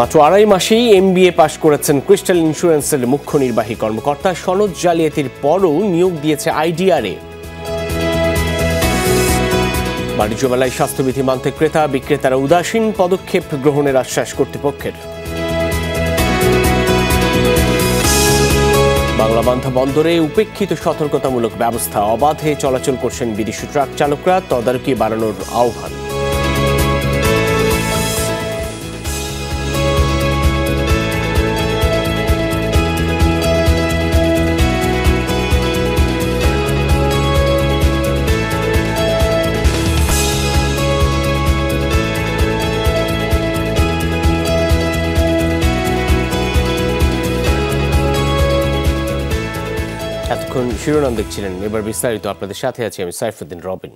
মাত্র আড়াই মাসেই এমবিএ পাশ করেছেন ক্রিস্টাল ইন্স্যুরেন্সের মুখ্য নির্বাহী কর্মকর্তা সনদ জালিয়াতির পরও নিয়োগ দিয়েছে আইডিআরএ। বাণিজ্য মেলায় স্বাস্থ্যবিধি মানতে ক্রেতা, বিক্রেতারা উদাসীন, পদক্ষেপ গ্রহণের আশ্বাস কর্তৃপক্ষের। বাংলা বান্ধা বন্দরে উপেক্ষিত সতর্কতামূলক ব্যবস্থা, অবাধে চলাচল করছেন বিদেশি ট্রাক চালকরা, তদারকি বাড়ানোর আহ্বান। শিরোনাম দেখছিলেন। এবার বিস্তারিত আপনাদের সাথে আছি আমি সাইফুদ্দিন রবিন।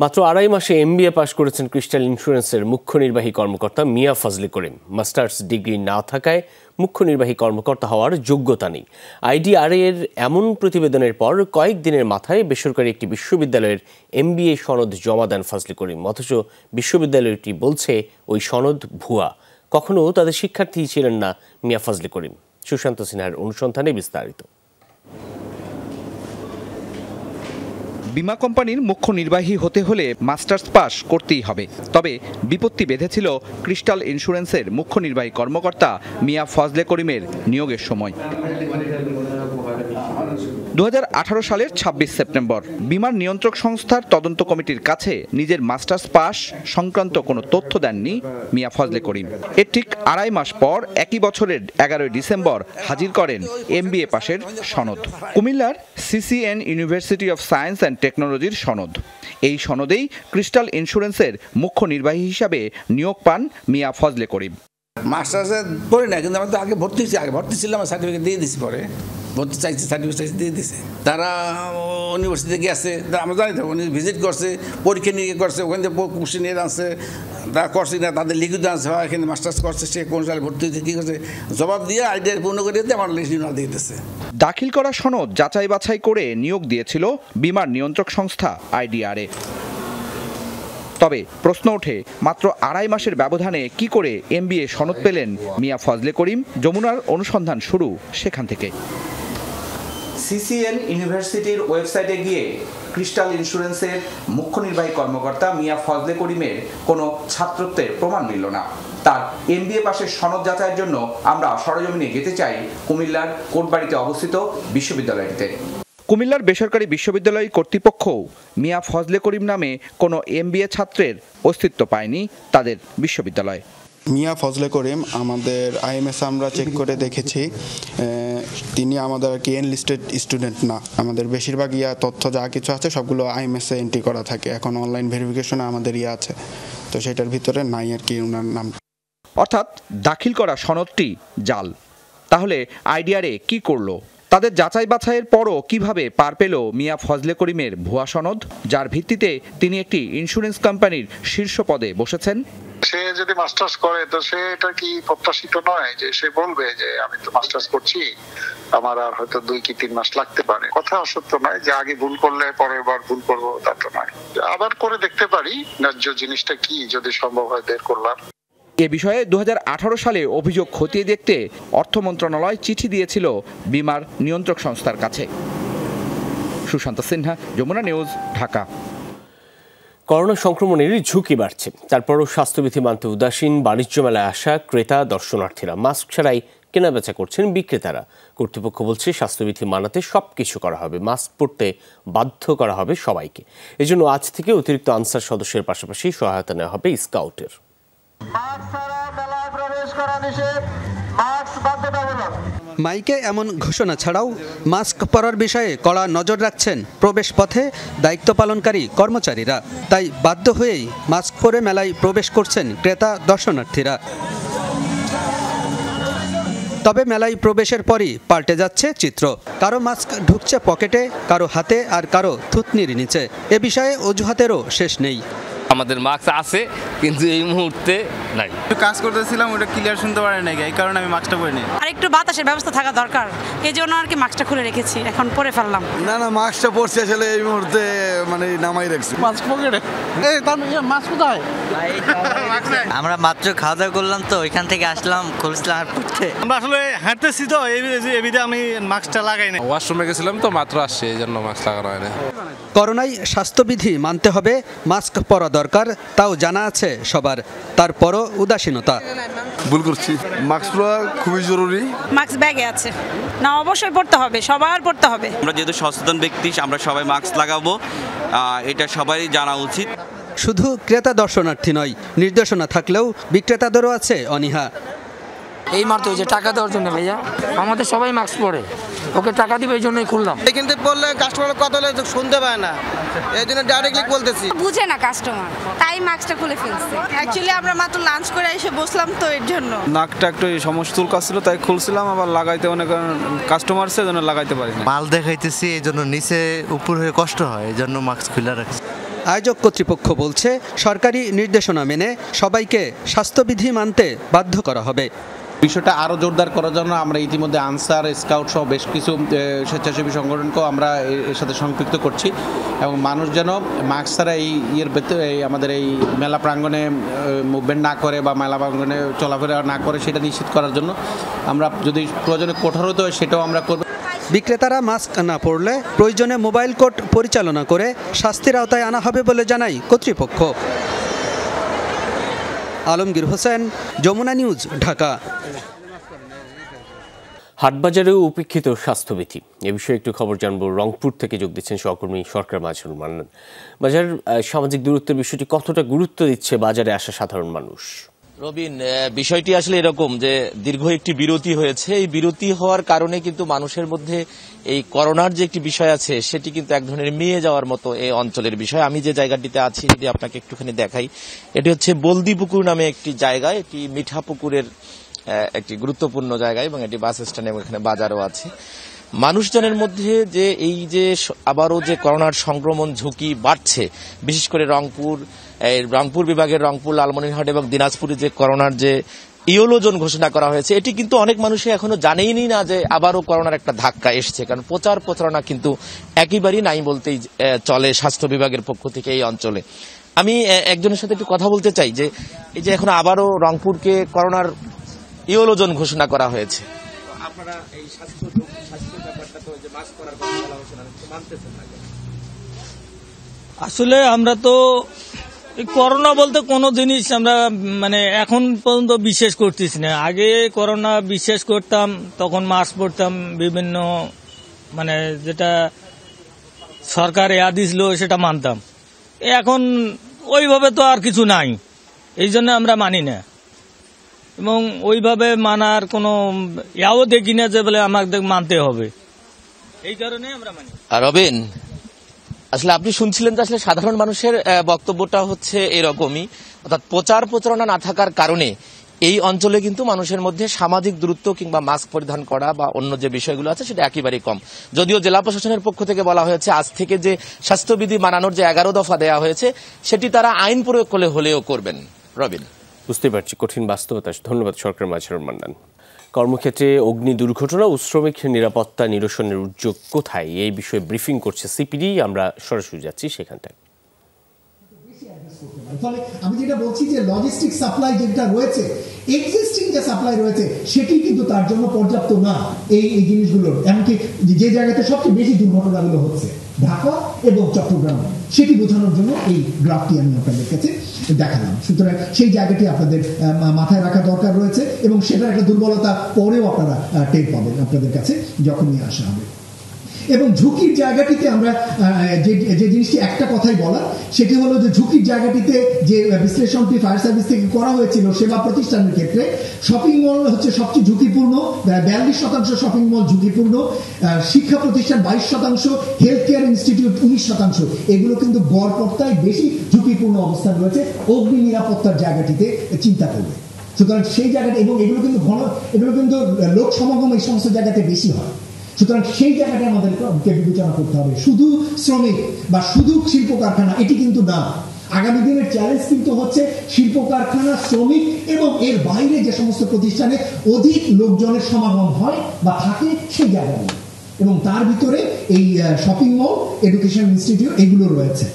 মাত্র আড়াই মাসে এমবিএ পাশ করেছেন ক্রিস্টাল ইন্স্যুরেন্সের মুখ্য নির্বাহী কর্মকর্তা মিয়া ফজলি করিম। মাস্টার্স ডিগ্রি না থাকায় মুখ্য নির্বাহী কর্মকর্তা হওয়ার যোগ্যতা নেই। আইডিআরএ এর এমন প্রতিবেদনের পর কয়েকদিনের মাথায় বেসরকারি একটি বিশ্ববিদ্যালয়ের এমবিএ সনদ জমা দেন ফজলে করিম। অথচ বিশ্ববিদ্যালয়টি বলছে ওই সনদ ভুয়া। কখনো তাদের শিক্ষার্থী ছিলেন না মিয়া ফজলে করিম। সুশান্ত সিনহার অনুসন্ধানে বিস্তারিত। বিমা কোম্পানির মুখ্য নির্বাহী হতে হলে মাস্টার্স পাস করতেই হবে। তবে বিপত্তি বেঁধেছিল ক্রিস্টাল ইন্স্যুরেন্সের মুখ্য নির্বাহী কর্মকর্তা মিয়া ফজলে করিমের নিয়োগের সময়। দু হাজার আঠারো সালের ২৬ সেপ্টেম্বর, বিমান নিয়ন্ত্রক সংস্থার তদন্ত কমিটির কাছে নিজের মাস্টার্স পাস সংক্রান্ত কোনো তথ্য দেননি মিয়া ফজলে করিম। এর ঠিক আড়াই মাস পর একই বছরের এগারোই ডিসেম্বর হাজির করেন এমবিএ পাশের সনদ। কুমিল্লার CCN university of science and টেকনোলজির সনদ। এই সনদেই ক্রিস্টাল ইন্স্যুরেন্সের মুখ্য নির্বাহী হিসাবে নিয়োগ পান মিয়া ফজলে করিম। মাস্টার্সে পড়ি না, কিন্তু আমি তো আগে ভর্তি হয়েছি, আগে ভর্তি ছিলাম সার্টিফিকেট দিয়ে দিছি পরে। ভর্তি চাইছি সার্টিফিকেট দিয়ে দিছে। তারা ইউনিভার্সিটিতে গেছে তারা আমরা জানি উনি ভিজিট করছে, পরীক্ষা নিয়ে করছে, ওখান থেকে কোশ্চেন নিয়ে আনছে তারা করছে না, তাদের লিখিত আনছে হয়, এখানে মাস্টার্স করছে, সে কোন সালে ভর্তি হয়েছে, কী করছে, জবাব দিয়ে আইডিয়া পূর্ণ করে দিতে আমার লিস্ট দিয়ে দিতেছে দাখিল করা সনদ যাচাই বাছাই করে নিয়োগ দিয়েছিল বিমার নিয়ন্ত্রক সংস্থা আইডিআরএ। তবে প্রশ্ন ওঠে, মাত্র আড়াই মাসের ব্যবধানে কি করে এমবিএ সনদ পেলেন মিয়া ফজলে করিম? যমুনার অনুসন্ধান শুরু সেখান থেকে। সিসিএল ইউনিভার্সিটির ওয়েবসাইটে গিয়ে ক্রিস্টাল ইন্স্যুরেন্সের মুখ্য নির্বাহী কর্মকর্তা মিয়া ফজলে করিমের কোনো ছাত্রত্বের প্রমাণ মিলল না। তার এমবিএ পাশের সনদ যাচাইয়ের জন্য আমরা সরজমিনে যেতে চাই কুমিল্লার কোটবাড়িতে অবস্থিত বিশ্ববিদ্যালয়টিতে। কুমিল্লার বেসরকারি বিশ্ববিদ্যালয় কর্তৃপক্ষ মিয়া ফজলে করিম নামে কোনো এমবিএ ছাত্রের অস্তিত্ব পায়নি তাদের বিশ্ববিদ্যালয়। মিয়া ফজলে করিম আমাদের আইএমএস আমরা চেক করে দেখেছি। তিনি আমাদের আর কি এনলিস্টেড স্টুডেন্ট না। আমাদের বেশিরভাগ ইয়া তথ্য যা কিছু আছে সবগুলো আইএমএস এ এন্ট্রি করা থাকে। এখন অনলাইন ভেরিফিকেশনে আমাদের ইয়ে আছে। তো সেটার ভিতরে নাই আর কি ওনার নাম। অর্থাৎ দাখিল করা সনদটি জাল। তাহলে আইডিআরএ কি করল? তাদের যাচাই বাছাইয়ের পরও কীভাবে পার পেল মিয়া ফজলে করিমের ভুয়া সনদ, যার ভিত্তিতে তিনি একটি ইন্স্যুরেন্স কোম্পানির শীর্ষ পদে বসেছেন? সে যদি মাস্টার্স করে, তো সে এটা কি প্রত্যাশিত নয় যে সে বলবে যে আমি তো মাস্টার্স করছি, আমার আর হয়তো দুই কি তিন মাস লাগতে পারে। কথা অসত্য নয় যে আগে ভুল করলে পরের বার ভুল করব, তা তো নয়। আবার করে দেখতে পারি, ন্যায্য জিনিসটা কি যদি সম্ভব হয় বের করলাম। এ বিষয়ে দু হাজার আঠারো সালে অভিযোগ খতিয়ে দেখতে অর্থ মন্ত্রণালয় চিঠি দিয়েছিল বিমার নিয়ন্ত্রক সংস্থার কাছে। সুশান্ত সিনহা, যমুনা নিউজ, ঢাকা। করোনা সংক্রমণের ঝুঁকি বাড়ছে। তারপরও স্বাস্থ্যবিধি মানতে উদাসীন, বাণিজ্য মেলায় আসা ক্রেতা, দর্শনার্থীরা মাস্ক ছাড়াই কেনাবেচা করছেন বিক্রেতারা। কর্তৃপক্ষ বলছে, স্বাস্থ্যবিধি মানাতে সব কিছু করা হবে, মাস্ক পরতে বাধ্য করা হবে সবাইকে। এজন্য আজ থেকে অতিরিক্ত আনসার সদস্যের পাশাপাশি সহায়তা নেওয়া হবে স্কাউটের। মাইকে এমন ঘোষণা ছাড়াও মাস্ক পরার বিষয়ে কড়া নজর রাখছেন প্রবেশ পথে দায়িত্ব পালনকারী কর্মচারীরা। তাই বাধ্য হয়েই মাস্ক পরে মেলায় প্রবেশ করছেন ক্রেতা দর্শনার্থীরা। তবে মেলায় প্রবেশের পরই পাল্টে যাচ্ছে চিত্র। কারও মাস্ক ঢুকছে পকেটে, কারও হাতে আর কারও থুতনির নিচে। এ বিষয়ে অজুহাতেরও শেষ নেই। আমাদের মাস্ক আছে কিন্তু এই মুহূর্তে নাই। একটু কাজ করতেছিলাম ওটা ক্লিয়ার শুনতে পারে নাই এই কারণে আমি মাস্কটা পরিনি আর একটু বাতাসের ব্যবস্থা থাকা দরকার এই জন্য আর কি মাস্কটা খুলে রেখেছি এখন পরে ফেললাম। না না মাস্কটা পরছি আসলে এই মুহূর্তে মানে নামাই রাখছি। মাস্ক পকেটে? এই তার মাস্ক কোথায়? আমরা মাত্র খাওয়া দাওয়া করলাম তো ওইখান থেকে আসলাম খুলছিলাম আর পড়তে আমরা আসলে হাঁটতেছি তো এই এবিধে আমি মাস্কটা লাগাই না ওয়াশরুমে গেছিলাম তো মাত্র আসছে এই জন্য মাস্ক লাগানো হয় না করোনায় স্বাস্থ্যবিধি মানতে হবে মাস্ক পরা দরকার তাও জানা আছে সবার। তারপরও উদাসীনতা। ভুল করছি। মাস্ক পরা খুবই জরুরি। মাস্ক ব্যাগে আছে। না অবশ্যই পড়তে হবে সবার পড়তে হবে। আমরা যেহেতু সচেতন ব্যক্তি আমরা সবাই মাস্ক লাগাবো। এটা সবারই জানা উচিত। শুধু ক্রেতা দর্শনার্থী নয় নির্দেশনা থাকলেও বিক্রেতাদেরও আছে অনীহা। এই মাত্র ওই যে টাকা দেওয়ার জন্য ভাইয়া। আমাদের সবাই মাস্ক পরে। ওকে টাকা দিবে এই জন্যই খুললাম। কিন্তু বললে কাস্টমার কথা হলে শুনতে পায় না। এই জন্য ডাইরেক্টলি বলতেছি। বুঝে না কাস্টমার তাই মাস্কটা খুলে ফেলছে। অ্যাকচুয়ালি আমরা মাত্র লাঞ্চ করে এসে বসলাম তো এর জন্য। নাকটা একটু সমস্যা ছিল তাই খুলছিলাম আবার লাগাইতে অনেক কাস্টমার আছে জন্য লাগাইতে পারি না মাল দেখাইতেছি এই জন্য নিচে উপর হয়ে কষ্ট হয় এই জন্য মাস্ক খুলে রাখছি। আয়োজক কর্তৃপক্ষ বলছে সরকারি নির্দেশনা মেনে সবাইকে স্বাস্থ্যবিধি মানতে বাধ্য করা হবে। বিষয়টা আরও জোরদার করার জন্য আমরা ইতিমধ্যে আনসার, স্কাউট সহ বেশ কিছু স্বেচ্ছাসেবী সংগঠনকেও আমরা এর সাথে সম্পৃক্ত করছি এবং মানুষ যেন মাস্ক ছাড়া এই ইয়ের ভেতরে, এই আমাদের এই মেলা প্রাঙ্গণে মুভমেন্ট না করে বা মেলা প্রাঙ্গণে চলাফেরা না করে সেটা নিশ্চিত করার জন্য আমরা যদি প্রয়োজনে কঠোর হতে হয় সেটাও আমরা করব। বিক্রেতারা মাস্ক না পরলে প্রয়োজনে মোবাইল কোর্ট পরিচালনা করে শাস্তির আওতায় আনা হবে বলে জানায় কর্তৃপক্ষ। আলমগীর হোসেন, যমুনা নিউজ, ঢাকা। হাটবাজারেও উপেক্ষিত স্বাস্থ্যবিধি। এ বিষয়ে একটু খবর জানব। রংপুর থেকে যোগ দিচ্ছেন সহকর্মী সরকার মাজহারুল মান্নান। বাজার সামাজিক দূরত্বের বিষয়টি কতটা গুরুত্ব দিচ্ছে বাজারে আসা সাধারণ মানুষ? রবিন বিষয়টি আসলে এরকম যে দীর্ঘ একটি বিরতি হয়েছে। এই বিরতি হওয়ার কারণে কিন্তু মানুষের মধ্যে এই করোনার যে একটি বিষয় আছে সেটি কিন্তু এক ধরনের মেয়ে যাওয়ার মতো এই অঞ্চলের বিষয়। আমি যে জায়গাটিতে আছি যদি আপনাকে একটুখানি দেখাই। এটি হচ্ছে বলদি পুকুর নামে একটি জায়গা এটি মিঠা পুকুরের আহ, একটি গুরুত্বপূর্ণ জায়গা এবং এটি বাস স্ট্যান্ড এবং এখানে বাজারও আছে। মানুষজনের মধ্যে যে এই যে আবারও যে করোনার সংক্রমণ ঝুঁকি বাড়ছে, বিশেষ করে রংপুর রংপুর বিভাগের রংপুর, লালমনিরহাট এবং দিনাজপুরে যে করোনার যে ইয়োলোজন ঘোষণা করা হয়েছে, এটি কিন্তু অনেক মানুষই এখনও জানেইনি না যে আবারও করোনার একটা ধাক্কা এসছে। কারণ প্রচার প্রচারণা কিন্তু একেবারেই নাই বলতেই চলে স্বাস্থ্য বিভাগের পক্ষ থেকে এই অঞ্চলে। আমি একজনের সাথে একটু কথা বলতে চাই যে, এই যে এখন আবারও রংপুরকে করোনার ইয়োলোজন ঘোষণা করা হয়েছে। আপনারা এই স্বাস্থ্য স্বাস্থ্য ব্যাপারটা তো যে মাস্ক করার কথা বলা হচ্ছে না মানতেছেন না আসলে আমরা তো এই করোনা বলতে কোনো জিনিস আমরা মানে এখন পর্যন্ত বিশ্বাস করতেছি না। আগে করোনা বিশ্বাস করতাম তখন মাস্ক পরতাম বিভিন্ন মানে যেটা সরকার এয়া দিছিল সেটা মানতাম। এখন ওইভাবে তো আর কিছু নাই এই জন্য আমরা মানি না। এবং ওইভাবে মানার কোনো ইয়াও দেখি না যে বলে আমাদের মানতে হবে। এই কারণে আমরা মানি। রবিন, আসলে আপনি শুনছিলেন যে আসলে সাধারণ মানুষের বক্তব্যটা হচ্ছে এরকমই, অর্থাৎ প্রচার প্রচারণা না থাকার কারণে এই অঞ্চলে কিন্তু মানুষের মধ্যে সামাজিক দূরত্ব কিংবা মাস্ক পরিধান করা বা অন্য যে বিষয়গুলো আছে সেটা একেবারেই কম। যদিও জেলা প্রশাসনের পক্ষ থেকে বলা হয়েছে, আজ থেকে যে স্বাস্থ্যবিধি মানানোর যে এগারো দফা দেওয়া হয়েছে, সেটি তারা আইন প্রয়োগ করলে হলেও করবেন। রবিন। বুঝতে পারছি, কঠিন বাস্তবতা ধন্যবাদ সরকার মাঝের মান্নান। কর্মক্ষেত্রে অগ্নি দুর্ঘটনা ও শ্রমিক নিরাপত্তা নিরসনের উদ্যোগ কোথায়? এই বিষয়ে ব্রিফিং করছে সিপিডি আমরা সরাসরি যাচ্ছি সেখানটায়। ফলে আমি যেটা বলছি যে লজিস্টিক সাপ্লাই যেটা রয়েছে এক্সিস্টিং যে সাপ্লাই রয়েছে, সেটি কিন্তু তার জন্য পর্যাপ্ত না এই এই জিনিসগুলোর এমনকি যে জায়গাতে সবচেয়ে বেশি দুর্ঘটনাগুলো হচ্ছে, ঢাকা এবং চট্টগ্রাম, সেটি বোঝানোর জন্য এই গ্রাফটি আমি আপনাদের কাছে দেখালাম। সুতরাং সেই জায়গাটি আপনাদের মাথায় রাখা দরকার রয়েছে এবং সেটার একটা দুর্বলতা পরেও আপনারা টের পাবেন আপনাদের কাছে যখনই আসা হবে। এবং ঝুঁকির জায়গাটিতে আমরা যে জিনিসটি একটা কথাই বলা সেটি হলো যে ঝুঁকির জায়গাটিতে যে বিশ্লেষণটি ফায়ার সার্ভিস থেকে করা হয়েছিল, সেবা প্রতিষ্ঠানের ক্ষেত্রে, শপিং মল হচ্ছে সবচেয়ে ঝুঁকিপূর্ণ বিয়াল্লিশ শতাংশ শপিং মল ঝুঁকিপূর্ণ শিক্ষা প্রতিষ্ঠান বাইশ শতাংশ হেলথ কেয়ার ইনস্টিটিউট উনিশ শতাংশ, এগুলো কিন্তু গড়পড়তায় বেশি ঝুঁকিপূর্ণ অবস্থান রয়েছে, অগ্নি নিরাপত্তার জায়গাটিতে চিন্তা করবে। সুতরাং সেই জায়গাটা, এবং এগুলো কিন্তু ঘন, এগুলো কিন্তু লোক সমাগম এই সমস্ত জায়গাতে বেশি হয়। সুতরাং সেই জায়গাটা আমাদেরকে বিবেচনা করতে হবে। শুধু শ্রমিক বা শুধু শিল্প কারখানা এটি কিন্তু না। আগামী দিনের চ্যালেঞ্জ কিন্তু হচ্ছে শিল্প কারখানা শ্রমিক এবং এর বাইরে যে সমস্ত প্রতিষ্ঠানে অধিক লোকজনের সমাগম হয় বা থাকে, সেই জায়গাগুলো এবং তার ভিতরে এই শপিং মল এডুকেশন ইনস্টিটিউট এগুলো রয়েছে।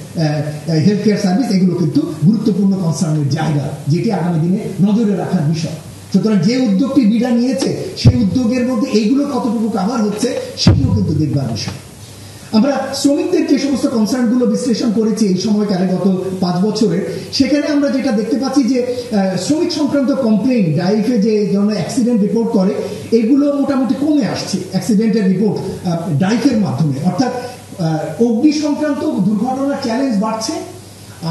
হেলথ কেয়ার সার্ভিস এগুলো কিন্তু গুরুত্বপূর্ণ কনসার্নের জায়গা, যেটি আগামী দিনে নজরে রাখার বিষয়। সুতরাং যে উদ্যোগটি বিডা নিয়েছে, সেই উদ্যোগের মধ্যে এইগুলো কতটুকু কাভার হচ্ছে সেটিও কিন্তু দেখবার বিষয়। আমরা শ্রমিকদের যে সমস্ত কনসার্নগুলো বিশ্লেষণ করেছি এই সময়কালে গত পাঁচ বছরের, সেখানে আমরা যেটা দেখতে পাচ্ছি যে শ্রমিক সংক্রান্ত কমপ্লেন ডাইফে যে ধরনের অ্যাক্সিডেন্ট রিপোর্ট করে, এগুলো মোটামুটি কমে আসছে অ্যাক্সিডেন্টের রিপোর্ট ডাইফের মাধ্যমে। অর্থাৎ অগ্নি সংক্রান্ত দুর্ঘটনার চ্যালেঞ্জ বাড়ছে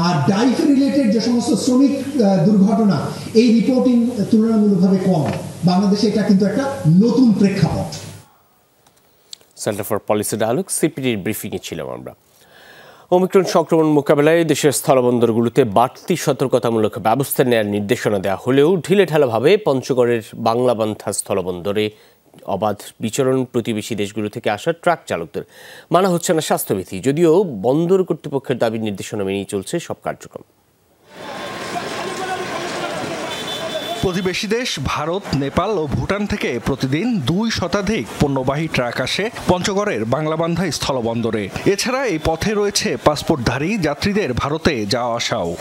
আর ডাইফ রিলেটেড যে সমস্ত শ্রমিক দুর্ঘটনা, এই রিপোর্টিং তুলনামূলকভাবে কম। বাংলাদেশে এটা কিন্তু একটা নতুন প্রেক্ষাপট। সেন্টার ফর পলিসি ডায়ালগ সিপিডির ছিলাম আমরা। ওমিক্রন সংক্রমণ মোকাবেলায় দেশের স্থলবন্দরগুলোতে বাড়তি সতর্কতামূলক ব্যবস্থা নেওয়ার নির্দেশনা দেওয়া হলেও ঢিলে ঢালাভাবে পঞ্চগড়ের বাংলাবান্ধা স্থলবন্দরে অবাধ বিচরণ প্রতিবেশী দেশগুলো থেকে আসা ট্রাক চালকদের মানা হচ্ছে না স্বাস্থ্যবিধি। যদিও বন্দর কর্তৃপক্ষের দাবির নির্দেশনা মেনেই চলছে সব কার্যক্রম। প্রতিবেশী দেশ ভারত, নেপাল ও ভুটান থেকে প্রতিদিন দুই শতাধিক পণ্যবাহী ট্রাক আসে পঞ্চগড়ের বাংলাবান্ধা স্থলবন্দরে। এছাড়া এই পথে রয়েছে পাসপোর্টধারী যাত্রীদের ভারতে যাওয়া আসাও।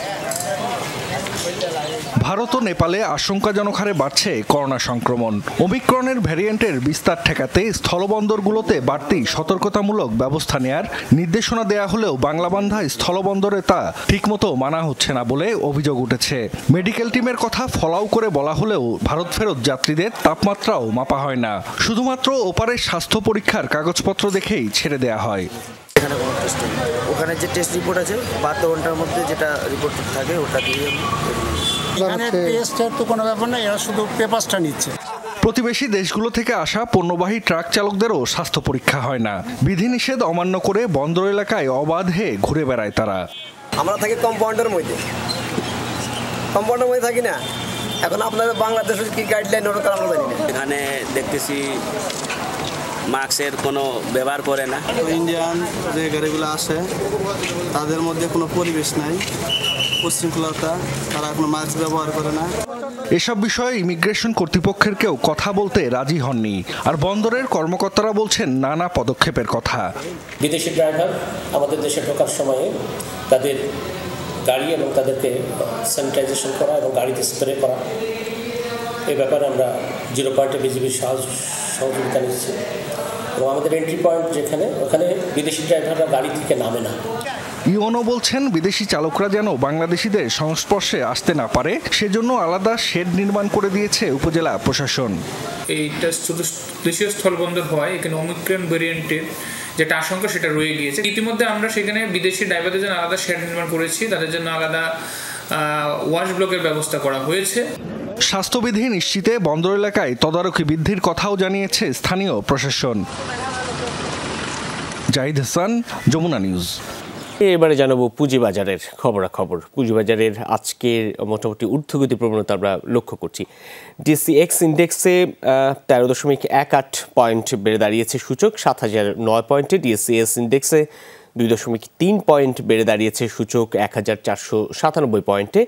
ভারত ও নেপালে আশঙ্কাজনক হারে বাড়ছে করোনা সংক্রমণ। ওমিক্রনের ভ্যারিয়েন্টের বিস্তার ঠেকাতে স্থলবন্দরগুলোতে বাড়তি সতর্কতামূলক ব্যবস্থা নেয়ার নির্দেশনা দেয়া হলেও বাংলাবান্ধা স্থলবন্দরে তা ঠিকমতো মানা হচ্ছে না বলে অভিযোগ উঠেছে। মেডিকেল টিমের কথা ফলাও করে বলা হলেও ভারত ফেরত যাত্রীদের তাপমাত্রাও মাপা হয় না। শুধুমাত্র ওপারের স্বাস্থ্য পরীক্ষার কাগজপত্র দেখেই ছেড়ে দেয়া হয়। এখানে কোনো টেস্ট ওখানে যে টেস্ট রিপোর্ট আছে বাহাত্তর ঘণ্টার মধ্যে যেটা রিপোর্ট থাকে, ওটা দিয়ে এখানে টেস্টের তো কোনো ব্যাপার না এরা শুধু পেপারসটা নিচ্ছে। প্রতিবেশী দেশগুলো থেকে আসা পণ্যবাহী ট্রাক চালকদেরও স্বাস্থ্য পরীক্ষা হয় না। বিধিনিষেধ অমান্য করে বন্দর এলাকায় অবাধে ঘুরে বেড়ায় তারা। আমরা থাকি কম্পাউন্ডের মধ্যে। কম্পাউন্ডের মধ্যে থাকি না। এখন আপনাদের বাংলাদেশের কি গাইডলাইন ওটা আমরা জানি না। এখানে দেখতেছি মাস্কের কোনো ব্যবহার করে না। ইন্ডিয়ান যে গাড়িগুলো আসে তাদের মধ্যে কোনো পরিবেশ নাই। উশৃঙ্খলতা তারা কোনো মাস্ক ব্যবহার করে না। এসব বিষয়ে ইমিগ্রেশন কর্তৃপক্ষের কেউ কথা বলতে রাজি হননি। আর বন্দরের কর্মকর্তারা বলছেন নানা পদক্ষেপের কথা। বিদেশি ড্রাইভার আমাদের দেশে ঢোকার সময়ে তাদের গাড়ি এবং তাদেরকে স্যানিটাইজেশন করা এবং গাড়িতে স্প্রে করা। এ ব্যাপারে আমরা জিরো পয়েন্টে বিজিবির সহযোগিতা নিচ্ছি। এবং আমাদের এন্ট্রি পয়েন্ট যেখানে ওখানে বিদেশি ড্রাইভাররা গাড়ি থেকে নামে না। ইউনো বলছেন বিদেশি চালকরা যেন বাংলাদেশিদের সংস্পর্শে আসতে না পারে সেজন্য আলাদা শেড নির্মাণ করে দিয়েছে উপজেলা প্রশাসন। এইটা শুধু দেশীয় স্থলবন্দর হওয়ায় এখানে অমিক্রন ভেরিয়েন্টের যেটা আশঙ্কা সেটা রয়ে গিয়েছে। ইতিমধ্যে আমরা সেখানে বিদেশি ড্রাইভারদের জন্য আলাদা শেড নির্মাণ করেছি তাদের জন্য আলাদা ওয়াশ ব্লকের ব্যবস্থা করা হয়েছে। স্বাস্থ্যবিধি নিশ্চিতে বন্দর এলাকায় তদারকি বৃদ্ধির কথাও জানিয়েছে স্থানীয় প্রশাসন। জাহিদ হাসান যমুনা নিউজ। এবারে জানাব পুঁজিবাজারের খবরাখবর। পুঁজিবাজারের আজকের মোটামুটি ঊর্ধ্বগতি প্রবণতা আমরা লক্ষ্য করছি। ডিসি এক্স ইন্ডেক্সে তেরো দশমিক এক আট পয়েন্ট বেড়ে দাঁড়িয়েছে সূচক, সাত হাজার নয় পয়েন্টে। ডিএসসিএস ইন্ডেক্সে দুই দশমিক তিন পয়েন্ট বেড়ে দাঁড়িয়েছে সূচক এক হাজার চারশো সাতানব্বই পয়েন্টে।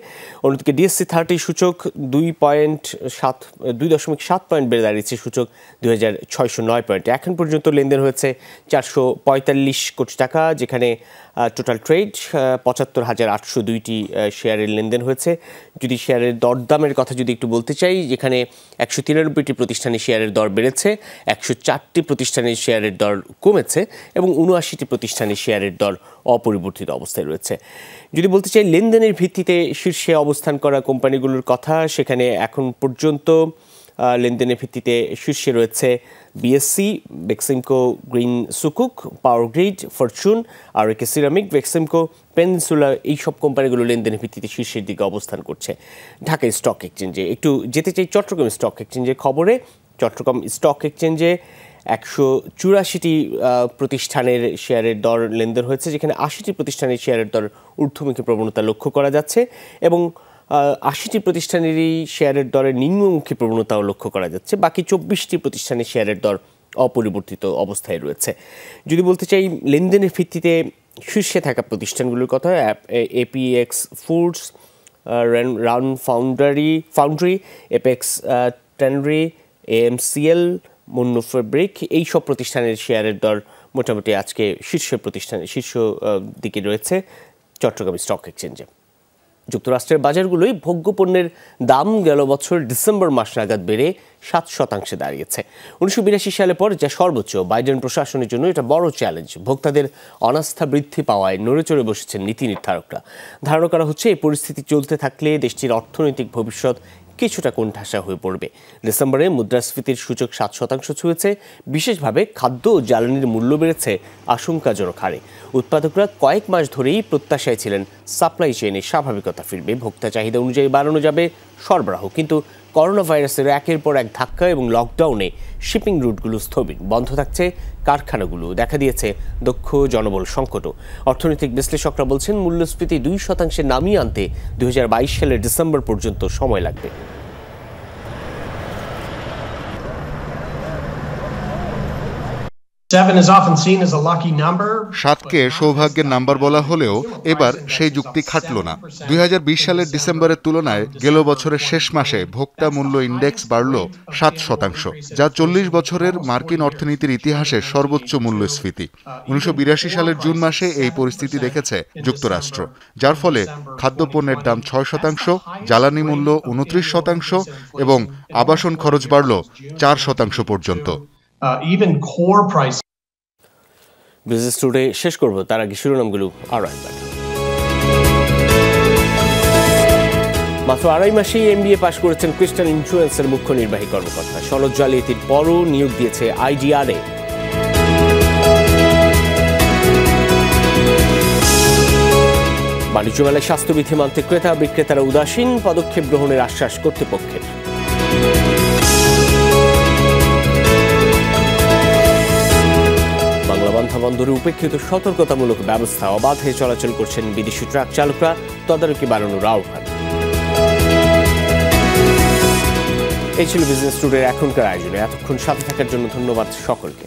অন্যদিকে ডিএসসি থার্টি সূচক দুই পয়েন্ট সাত, দুই দশমিক সাত পয়েন্ট বেড়ে দাঁড়িয়েছে সূচক দুই হাজার ছয়শো নয় পয়েন্টে। এখন পর্যন্ত লেনদেন হয়েছে চারশো পঁয়তাল্লিশ কোটি টাকা, যেখানে টোটাল ট্রেড পঁচাত্তর হাজার আটশো দুইটি শেয়ারের লেনদেন হয়েছে। যদি শেয়ারের দরদামের কথা যদি একটু বলতে চাই, যেখানে একশো তিরানব্বইটি প্রতিষ্ঠানের শেয়ারের দর বেড়েছে, একশো চারটি প্রতিষ্ঠানের শেয়ারের দর কমেছে এবং উনআশিটি প্রতিষ্ঠানের শেয়ারের দর অপরিবর্তিত অবস্থায় রয়েছে। যদি বলতে চাই, লেনদেনের ভিত্তিতে শীর্ষে অবস্থান করা কোম্পানিগুলোর কথা, সেখানে এখন পর্যন্ত লেনদেনের ভিত্তিতে শীর্ষে রয়েছে BSC Beximco green sukuk power grid fortune R A K ceramic Beximco পেনসুলা এই সব কোম্পানিগুলো লেনদেনের ভিত্তিতে শীর্ষের দিকে অবস্থান করছে ঢাকা স্টক এক্সচেঞ্জে একটু যেতে চাই চট্টগ্রাম স্টক এক্সচেঞ্জের খবরে। চট্টগ্রাম স্টক এক্সচেঞ্জে একশো চুরাশিটি প্রতিষ্ঠানের শেয়ারের দর লেনদেন হয়েছে, যেখানে আশিটি প্রতিষ্ঠানের শেয়ারের দর ঊর্ধ্বমুখী প্রবণতা লক্ষ্য করা যাচ্ছে এবং আশিটি প্রতিষ্ঠানেরই শেয়ারের দরের নিম্নমুখী প্রবণতাও লক্ষ্য করা যাচ্ছে। বাকি চব্বিশটি প্রতিষ্ঠানের শেয়ারের দর অপরিবর্তিত অবস্থায় রয়েছে। যদি বলতে চাই, লেনদেনের ভিত্তিতে শীর্ষে থাকা প্রতিষ্ঠানগুলোর কথা এপিএক্স foods run foundry foundry, apex tannery AMCL Monno fabric এই সব প্রতিষ্ঠানের শেয়ারের দর মোটামুটি আজকে শীর্ষ প্রতিষ্ঠানে, শীর্ষ দিকে রয়েছে চট্টগ্রাম স্টক এক্সচেঞ্জে। যুক্তরাষ্ট্রের বাজারগুলোই ভোগ্যপণ্যের দাম গেল বছর ডিসেম্বর মাস নাগাদ বেড়ে সাত শতাংশে দাঁড়িয়েছে। উনিশশো বিরাশি সালে পর যা সর্বোচ্চ, বাইডেন প্রশাসনের জন্য এটা বড় চ্যালেঞ্জ। ভোক্তাদের অনাস্থা বৃদ্ধি পাওয়ায় নড়ে চড়ে বসেছেন নীতি নির্ধারকরা। ধারণা করা হচ্ছে, এই পরিস্থিতি চলতে থাকলে দেশটির অর্থনৈতিক ভবিষ্যৎ কিছুটা কোণঠাসা হয়ে পড়বে। ডিসেম্বরে মুদ্রাস্ফীতির সূচক সাত শতাংশ ছুঁয়েছে। বিশেষভাবে খাদ্য ও জ্বালানির মূল্য বেড়েছে আশঙ্কাজনক হারে। উৎপাদকরা কয়েক মাস ধরেই প্রত্যাশায় ছিলেন সাপ্লাই চেইনে স্বাভাবিকতা ফিরবে। ভোক্তা চাহিদা অনুযায়ী বাড়ানো যাবে সরবরাহ। কিন্তু করোনা ভাইরাসের একের পর এক ধাক্কা এবং লকডাউনে শিপিং রুটগুলো স্থবির। বন্ধ থাকছে কারখানাগুলো। দেখা দিয়েছে দক্ষ জনবল সংকটও। অর্থনৈতিক বিশ্লেষকরা বলছেন, মূল্যস্ফীতি দুই শতাংশে নামিয়ে আনতে দুই হাজার বাইশ সালের ডিসেম্বর পর্যন্ত সময় লাগবে। সাতকে সৌভাগ্যের নাম্বার বলা হলেও এবার সেই যুক্তি খাটল না। দুই হাজার বিশ সালের ডিসেম্বরের তুলনায় গেল বছরের শেষ মাসে ভোক্তা মূল্য ইন্ডেক্স বাড়ল সাত শতাংশ, যা চল্লিশ বছরের মার্কিন অর্থনীতির ইতিহাসে সর্বোচ্চ মূল্যস্ফীতি। উনিশশো বিরাশি সালের জুন মাসে এই পরিস্থিতি দেখেছে যুক্তরাষ্ট্র, যার ফলে খাদ্যপণ্যের দাম ছয় শতাংশ, জ্বালানি মূল্য উনত্রিশ শতাংশ এবং আবাসন খরচ বাড়ল চার শতাংশ পর্যন্ত। Uh, even core price. Business today শেষ করব তার আগে শিরোনামগুলো আরও একবার। মাত্র আড়াই মাসেই এমবিএ পাশ করেছেন ক্রিস্টাল ইন্স্যুরেন্সের মুখ্য নির্বাহী কর্মকর্তা। সনদ জালিয়াতির পরও নিয়োগ দিয়েছে আইডিআরএ বাণিজ্য মেলায় স্বাস্থ্যবিধি মানতে ক্রেতা বিক্রেতারা উদাসীন পদক্ষেপ গ্রহণের আশ্বাস কর্তৃপক্ষের। বন্দরে উপেক্ষিত সতর্কতামূলক ব্যবস্থা অবাধে চলাচল করছেন বিদেশি ট্রাক চালকরা। তদারকি বাড়ানোর আহ্বান। এই ছিল বিজনেস টুডের এখনকার আয়োজনে। এতক্ষণ সাথে থাকার জন্য ধন্যবাদ সকলকে।